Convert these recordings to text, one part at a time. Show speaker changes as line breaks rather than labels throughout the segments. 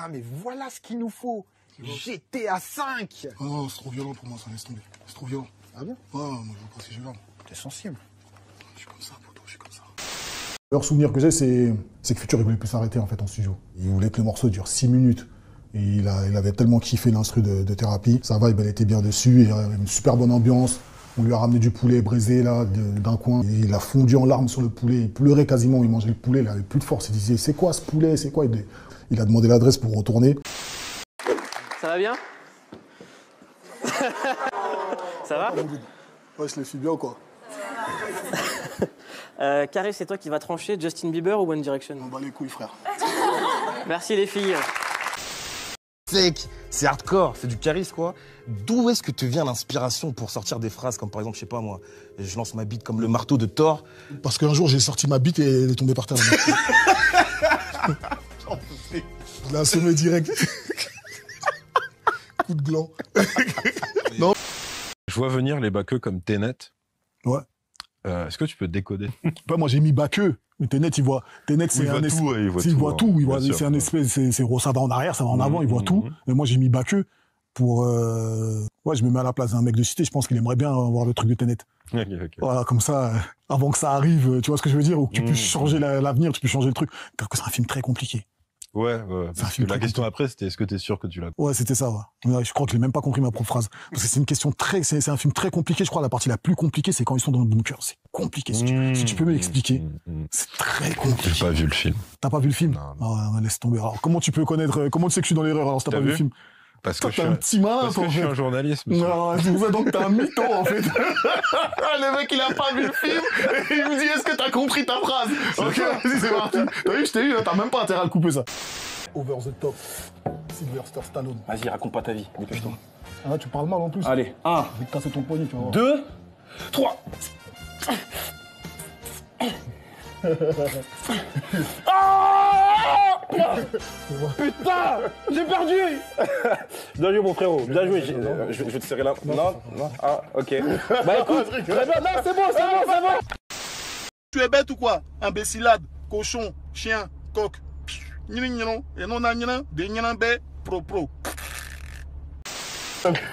Ah, mais voilà ce qu'il nous faut. GTA 5
Oh non, c'est trop violent pour moi, ça laisse tomber. C'est trop violent.
Ah bien
Ah, moi je veux pas ces jeux-là.
T'es sensible.
Je suis comme ça, poto, je suis comme ça. Le meilleur souvenir que j'ai, c'est c'est que Future, il voulait plus s'arrêter en fait en studio. Il voulait que le morceau dure 6 minutes. Et il, a, il avait tellement kiffé l'instru de, de thérapie. Sa vibe, elle était bien dessus. Et il y avait une super bonne ambiance. On lui a ramené du poulet braisé là d'un coin. Il a fondu en larmes sur le poulet. Il pleurait quasiment. Il mangeait le poulet. Il avait plus de force. Il disait C'est quoi ce poulet? C'est quoi? Il, a demandé l'adresse pour retourner.
Ça va bien? Ça va?
Ouais, je l'ai fait bien quoi.
euh, Carré, c'est toi qui vas trancher Justin Bieber ou One Direction?
On bat les couilles, frère.
Merci les filles.
C'est hardcore, c'est du charisme quoi. D'où est-ce que te vient l'inspiration pour sortir des phrases comme par exemple, je sais pas moi, je lance ma bite comme le marteau de Thor?
Parce qu'un jour, j'ai sorti ma bite et elle est tombée par terre. je l'ai assommé direct. Coup de gland.
Je vois venir les baqueux comme Tenet.
Ouais.
Euh, Est-ce que tu peux décoder
Pas moi, j'ai mis Baqueux. Mais Tenet, il voit. Tenet, c'est un
voit
es-
tout, ouais, il voit
il
tout,
voit
ouais.
tout. Il voit, c'est un espèce, c'est, c'est, ça va en arrière, ça va en avant, il voit
Mhm,
tout.
mhm.
Mais moi, j'ai mis Baqueux pour, euh, ouais, je me mets à la place d'un mec de cité. Je pense qu'il aimerait bien voir le truc de Tenet. Voilà, comme ça, euh, avant que ça arrive, tu vois ce que je veux dire, ou que tu
Mhm.
puisses changer la- l'avenir, tu peux changer le truc. Parce que c'est un film très compliqué.
Ouais, ouais.
Film
la question après, c'était est-ce que tu es sûr que tu l'as
Ouais, c'était ça, ouais. Je crois que j'ai même pas compris ma propre phrase. Parce que c'est une question très, c'est, un film très compliqué. Je crois la partie la plus compliquée, c'est quand ils sont dans le bunker. C'est compliqué. Si, tu, si tu peux me l'expliquer,
Mmh, mmh.
c'est très
J'ai
compliqué.
pas vu le film.
T'as pas vu le film?
Non,
Ah ouais, laisse tomber. Alors, comment tu peux connaître, euh, comment tu sais que je suis dans l'erreur alors si t'as pas vu le film?
Parce que je
t'es
suis
un
un,
petit malin,
parce que je suis un journaliste. monsieur.
Non, c'est pour ça donc t'es un mytho en fait. le mec il a pas vu le film et il me dit est-ce que t'as compris ta phrase? Ok, vas-y c'est parti. T'as vu, je t'ai eu, hein, t'as même pas intérêt à le couper ça. Over the top, Sylvester Stallone.
Vas-y, raconte pas ta vie, dépêche-toi.
Ah, tu parles mal en plus.
Allez, 1,
Je vais te casser ton poignet, tu vas voir.
2, 3. Putain J'ai perdu Bien joué mon frérot, bien joué. J'ai- euh, Je vais je vais te serrer la... Non, non, ah, ok. Bah écoute, très bien, non, c'est bon, c'est bon, c'est bon
Tu es bête ou quoi? Imbécilade, cochon, chien, coq. Gnin, gnin, Et non, nan, gnin, des gnin, bé, pro, pro.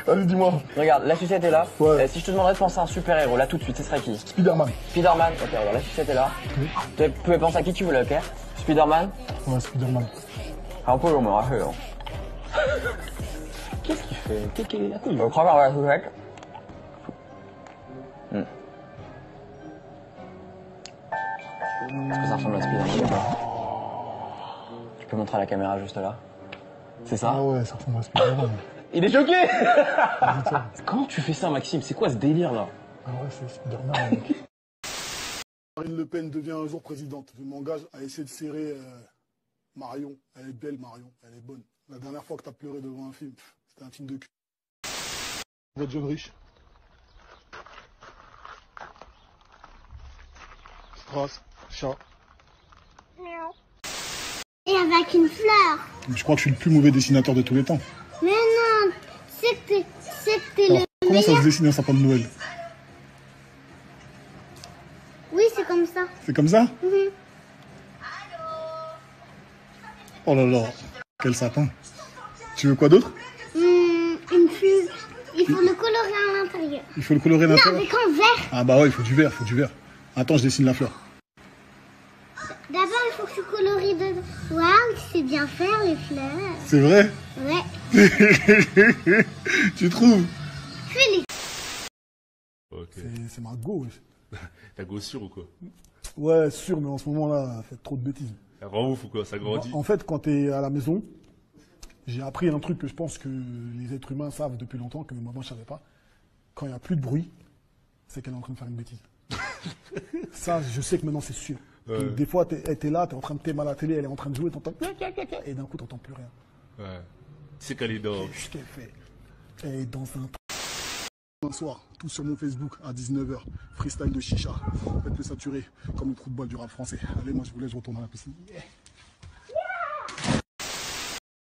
Vas-y, dis-moi.
Regarde, la sucette est là.
Ouais.
Euh, si je te demanderais de penser à un super-héros, là tout de suite, ce serait qui?
Spider-Man.
Spider-Man. Ok, regarde, la sucette est là. Tu pouvais penser à qui tu voulais, ok? Spider-Man?
Ouais, Spider-Man.
Un peu, on me rappelle. Qu'est-ce qu'il fait? Qu'est-ce qu'il crois qu'on va la sucette. Hmm. Est-ce que ça ressemble à Spider-Man ou pas? Tu peux montrer à la caméra juste là C'est ça?
Ah ouais, ça ressemble à Spider-Man.
Il est choqué Comment tu fais ça, Maxime? C'est quoi ce délire là?
Ah ouais, c'est Spider-Man. mec. Marine Le Pen devient un jour présidente. Je m'engage à essayer de serrer euh, Marion. Elle est belle, Marion. Elle est bonne. La dernière fois que t'as pleuré devant un film, c'était un film de cul. Votre jeune riche? Strass, chat.
Et avec une fleur.
Je crois que je suis le plus mauvais dessinateur de tous les temps.
Mais non, c'est que t'es, c'est que t'es
Alors,
le
comment ça se dessine un sapin de Noël
Oui, c'est comme ça.
C'est comme ça. Oh là là, quel sapin. Tu veux quoi d'autre
Hmm, une fleur. Il faut le colorer à l'intérieur.
Il faut le colorer
Non,
l'intérieur
avec un vert.
Ah bah ouais, il faut du vert, il faut du vert. Attends, je dessine la fleur.
D'abord, il faut que tu colories dedans. Waouh, tu sais bien faire les fleurs.
C'est vrai
Ouais.
Tu trouves
Fais les
Ok.
C'est ma go, wesh.
T'as go sûr ou quoi?
Ouais, sûr, mais en ce moment-là, faites trop de bêtises.
Ça rend ouf ou quoi? Ça grandit?
En fait, quand t'es à la maison, j'ai appris un truc que je pense que les êtres humains savent depuis longtemps, que moi, moi je savais pas. Quand il n'y a plus de bruit, c'est qu'elle est en train de faire une bêtise. Ça, je sais que maintenant c'est sûr.
Ouais.
Des fois, t'es es là, t'es en train de t'aimer à la télé, elle est en train de jouer, t'entends. Et d'un coup, t'entends plus rien.
Ouais. Sais qu'elle est dans.
Je t'ai fait? Et dans un. Un soir, tout sur mon Facebook à 19h, freestyle de chicha. Faites le saturé, comme le trou de balle du rap français. Allez, moi je voulais, je retourne à la piscine.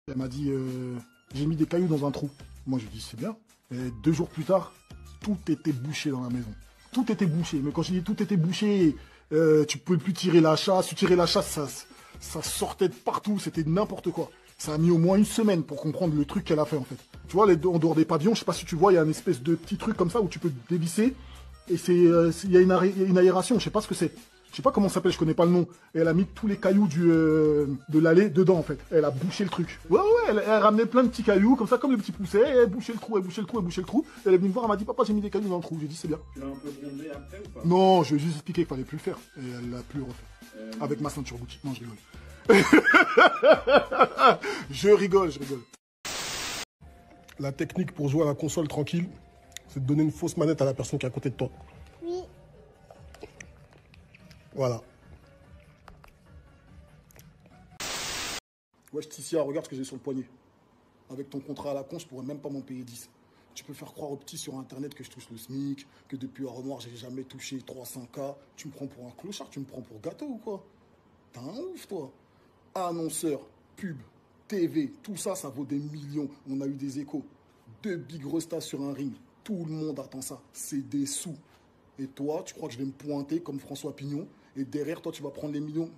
Elle m'a dit, euh, j'ai mis des cailloux dans un trou. Moi je dis, c'est bien. Et deux jours plus tard, tout était bouché dans la maison. Tout était bouché. Mais quand je dis tout était bouché, euh, tu pouvais plus tirer la chasse. Tu tirais la chasse, ça sortait de partout. C'était n'importe quoi. Ça a mis au moins une semaine pour comprendre le truc qu'elle a fait en fait. Tu vois, les, en dehors des pavillons, je sais pas si tu vois, il y a une espèce de petit truc comme ça où tu peux dévisser. Et c'est, euh, il y a une, aération, je sais pas ce que c'est. Je sais pas comment ça s'appelle, je connais pas le nom. Et elle a mis tous les cailloux du, euh, de l'allée dedans en fait. Elle a bouché le truc. Ouais, ouais, elle, elle ramenait plein de petits cailloux, comme ça, comme les petits poussets. Et elle bouchait le trou, elle bouchait le trou, elle bouchait le trou. Elle est venue me voir, elle m'a dit, papa, j'ai mis des cailloux dans le trou. J'ai dit, c'est bien.
Tu l'as un peu grondé après ou pas?
Non, je lui ai juste expliqué qu'il fallait plus le faire. Et elle l'a plus refait.
Euh,
Avec ma ceinture Gucci. Non, je rigole. je rigole, je rigole.
La technique pour jouer à la console tranquille, c'est de donner une fausse manette à la personne qui est à côté de toi.
Oui.
Voilà.
Wesh, Tissia, regarde ce que j'ai sur le poignet. Avec ton contrat à la con, je pourrais même pas m'en payer 10. Tu peux faire croire aux petits sur internet que je touche le SMIC, que depuis un noir j'ai jamais touché 300K. Tu me prends pour un clochard, tu me prends pour gâteau ou quoi? T'es un ouf, toi. Annonceur, pub, TV, tout ça, ça vaut des millions. On a eu des échos. Deux big restas sur un ring. Tout le monde attend ça. C'est des sous. Et toi, tu crois que je vais me pointer comme François Pignon? Et derrière toi, tu vas prendre les millions,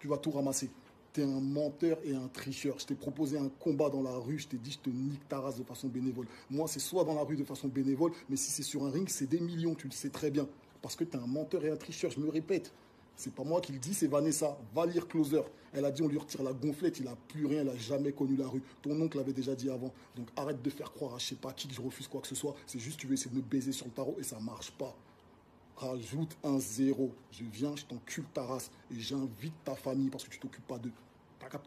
tu vas tout ramasser. T'es un menteur et un tricheur. Je t'ai proposé un combat dans la rue, je t'ai dit je te nique ta race de façon bénévole. Moi, c'est soit dans la rue de façon bénévole, mais si c'est sur un ring, c'est des millions, tu le sais très bien. Parce que t'es un menteur et un tricheur, je me répète. C'est pas moi qui le dis, c'est Vanessa. Va lire Closer. Elle a dit on lui retire la gonflette, il a plus rien, il a jamais connu la rue. Ton oncle l'avait déjà dit avant. Donc arrête de faire croire à je sais pas qui que je refuse quoi que ce soit. C'est juste tu veux essayer de me baiser sur le tarot et ça marche pas. Rajoute un zéro. Je viens, je t'encule ta race et j'invite ta famille parce que tu t'occupes pas d'eux.